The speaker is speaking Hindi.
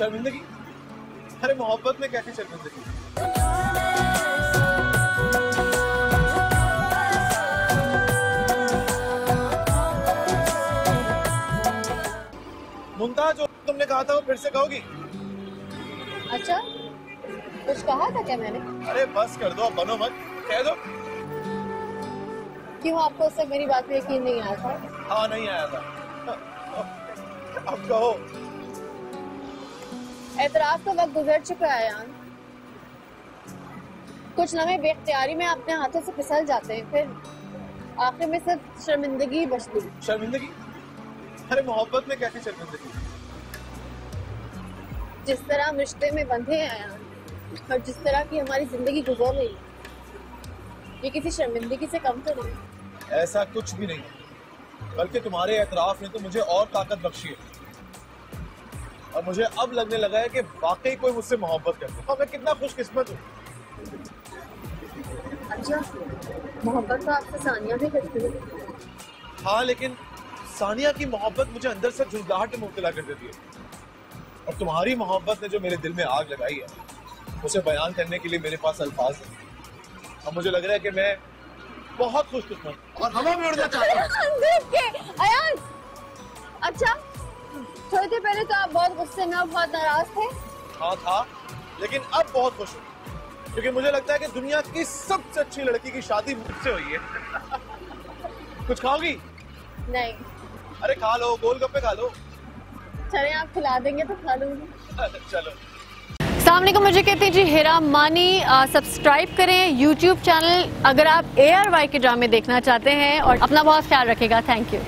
शर्मिंदगी? अरे मोहब्बत में कैसी शर्मिंदगी? मुमताज़ जो तुमने कहा था वो फिर से कहोगी? अच्छा कुछ कहा था क्या मैंने? अरे बस कर दो बनो मत कह दो। क्यों आपको उससे मेरी बात में यकीन नहीं आया था? हाँ नहीं आया था। अब कहो। एतराफ का वक्त गुजर चुका है यार। कुछ लम्हे बेख्तियारी में अपने हाथों से फिसल जाते हैं फिर आखिर में सिर्फ़ शर्मिंदगी बचती शर्मिंदगी? अरे मोहब्बत में कैसी शर्मिंदगी? जिस तरह हम रिश्ते में बंधे हैं यार और जिस तरह की हमारी ज़िंदगी गुजर रही है ये किसी शर्मिंदगी से कम तो नहीं। ऐसा कुछ भी नहीं। बल्कि तुम्हारे एतराफ ने तो मुझे और ताकत बख्शी है। और मुझे अब लगने लगा है कि वाकई कोई मुझसे मोहब्बत करता है और मैं कितना खुशकिस्मत हूँ। अच्छा मोहब्बत तो आपसे सानिया भी करती है। हाँ लेकिन सानिया की मोहब्बत मुझे अंदर से झुंझलाहट में मुब्तला कर देती है। और तुम्हारी मोहब्बत ने जो मेरे दिल में आग लगाई है उसे बयान करने के लिए मेरे पास अल्फाज है। और मुझे लग रहा है कि मैं बहुत खुशकिस्मत हूँ। और हवा में उड़ना चाहता हूँ। अच्छा थोड़ी देर पहले तो आप बहुत गुस्से में और बहुत नाराज़ थे। हाँ था। लेकिन अब बहुत खुश हूँ। क्योंकि मुझे लगता है कि दुनिया की सबसे अच्छी लड़की की शादी मुझसे हुई है। कुछ खाओगी? नहीं। अरे खा लो गोलगप्पे खा लो। चले आप खिला देंगे तो खा लूँगी। चलो। सामने को मुझे कहते हैं जी हेरा मानी सब्सक्राइब करें यूट्यूब चैनल। अगर आप ए आर वाई के ड्रामे देखना चाहते हैं और अपना बहुत ख्याल रखेगा थैंक यू।